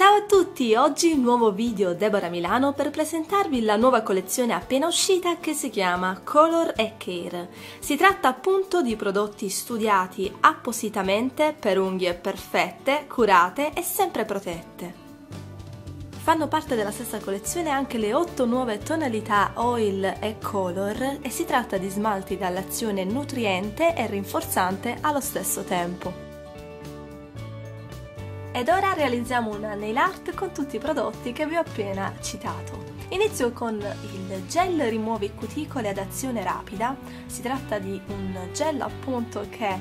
Ciao a tutti, oggi un nuovo video Deborah Milano per presentarvi la nuova collezione appena uscita che si chiama Color e Care. Si tratta appunto di prodotti studiati appositamente per unghie perfette, curate e sempre protette. Fanno parte della stessa collezione anche le 8 nuove tonalità oil e color e si tratta di smalti dall'azione nutriente e rinforzante allo stesso tempo. Ed ora realizziamo una nail art con tutti i prodotti che vi ho appena citato. Inizio con il gel rimuovi cuticole ad azione rapida, si tratta di un gel appunto che eh,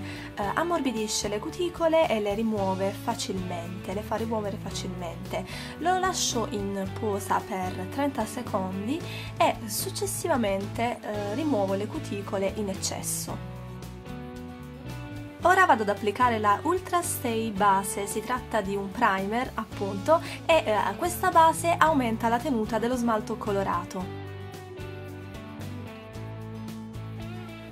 ammorbidisce le cuticole e le rimuove facilmente, le fa rimuovere facilmente. Lo lascio in posa per 30 secondi e successivamente eh, rimuovo le cuticole in eccesso. Ora vado ad applicare la Ultra Stay base, si tratta di un primer appunto e eh, questa base aumenta la tenuta dello smalto colorato.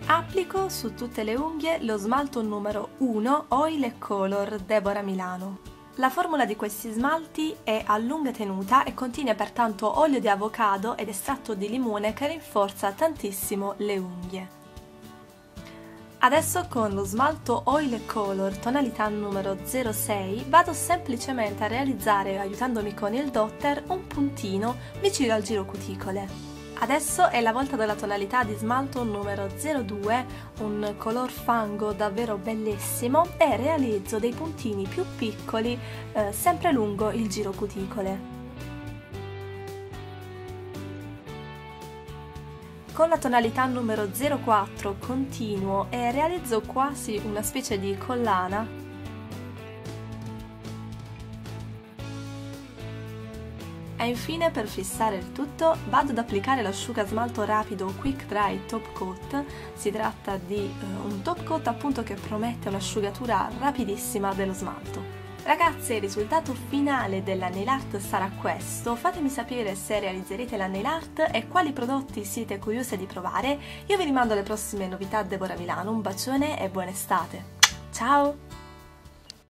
Applico su tutte le unghie lo smalto numero 1 Oil Color Deborah Milano. La formula di questi smalti è a lunga tenuta e contiene pertanto olio di avocado ed estratto di limone che rinforza tantissimo le unghie. Adesso con lo smalto Oil Color tonalità numero 06 vado semplicemente a realizzare, aiutandomi con il dotter, un puntino vicino al giro cuticole. Adesso è la volta della tonalità di smalto numero 02, un color fango davvero bellissimo e realizzo dei puntini più piccoli eh, sempre lungo il giro cuticole. Con la tonalità numero 04 continuo e realizzo quasi una specie di collana E infine per fissare il tutto vado ad applicare l'asciuga smalto rapido Quick Dry Top Coat, si tratta di uh, un top coat appunto che promette un'asciugatura rapidissima dello smalto. Ragazze, il risultato finale della nail art sarà questo. Fatemi sapere se realizzerete la nail art e quali prodotti siete curiose di provare. Io vi rimando alle prossime novità Deborah Milano. Un bacione e buona estate. Ciao!